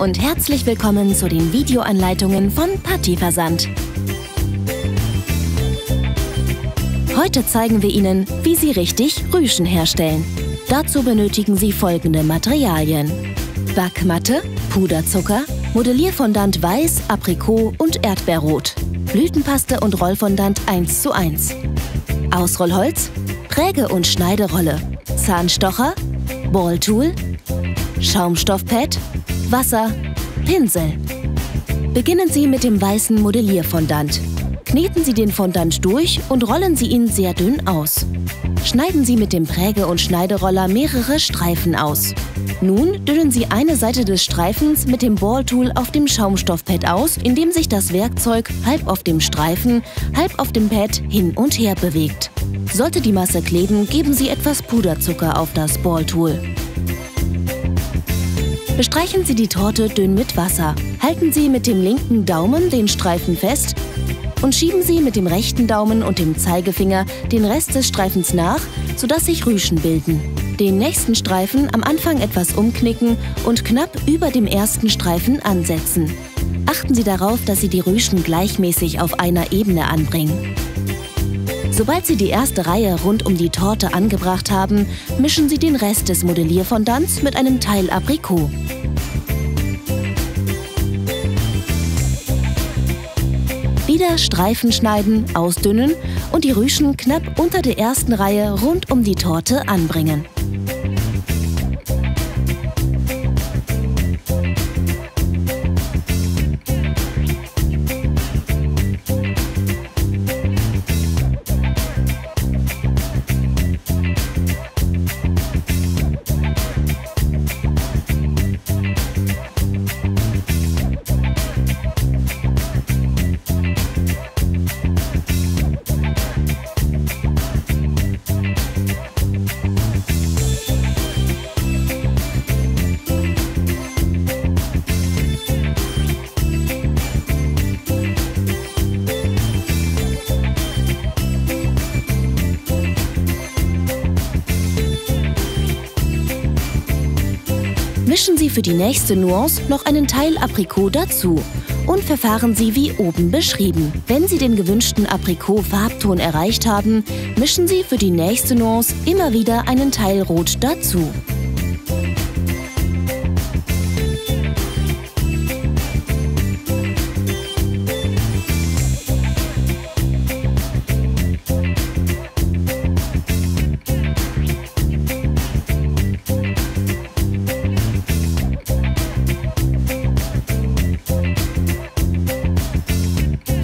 und herzlich willkommen zu den Videoanleitungen von Patti Versand. Heute zeigen wir Ihnen, wie Sie richtig Rüschen herstellen. Dazu benötigen Sie folgende Materialien. Backmatte, Puderzucker, Modellierfondant Weiß, Aprikot und Erdbeerrot, Blütenpaste und Rollfondant 1 zu 1. Ausrollholz, Präge- und Schneiderolle, Zahnstocher, Balltool, Schaumstoffpad, Wasser, Pinsel. Beginnen Sie mit dem weißen Modellierfondant. Kneten Sie den Fondant durch und rollen Sie ihn sehr dünn aus. Schneiden Sie mit dem Präge- und Schneideroller mehrere Streifen aus. Nun dünnen Sie eine Seite des Streifens mit dem Balltool auf dem Schaumstoffpad aus, indem sich das Werkzeug halb auf dem Streifen, halb auf dem Pad hin und her bewegt. Sollte die Masse kleben, geben Sie etwas Puderzucker auf das Balltool. Bestreichen Sie die Torte dünn mit Wasser. Halten Sie mit dem linken Daumen den Streifen fest und schieben Sie mit dem rechten Daumen und dem Zeigefinger den Rest des Streifens nach, sodass sich Rüschen bilden. Den nächsten Streifen am Anfang etwas umknicken und knapp über dem ersten Streifen ansetzen. Achten Sie darauf, dass Sie die Rüschen gleichmäßig auf einer Ebene anbringen. Sobald Sie die erste Reihe rund um die Torte angebracht haben, mischen Sie den Rest des Modellierfondants mit einem Teil Aprikot. Wieder Streifen schneiden, ausdünnen und die Rüschen knapp unter der ersten Reihe rund um die Torte anbringen. Mischen Sie für die nächste Nuance noch einen Teil Aprikot dazu und verfahren Sie wie oben beschrieben. Wenn Sie den gewünschten Aprikot-Farbton erreicht haben, mischen Sie für die nächste Nuance immer wieder einen Teil Rot dazu.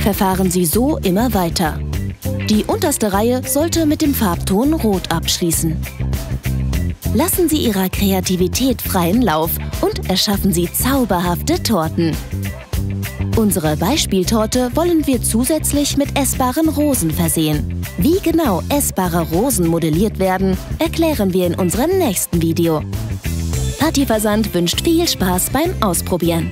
Verfahren Sie so immer weiter. Die unterste Reihe sollte mit dem Farbton Rot abschließen. Lassen Sie Ihrer Kreativität freien Lauf und erschaffen Sie zauberhafte Torten. Unsere Beispieltorte wollen wir zusätzlich mit essbaren Rosen versehen. Wie genau essbare Rosen modelliert werden, erklären wir in unserem nächsten Video. Partyversand wünscht viel Spaß beim Ausprobieren.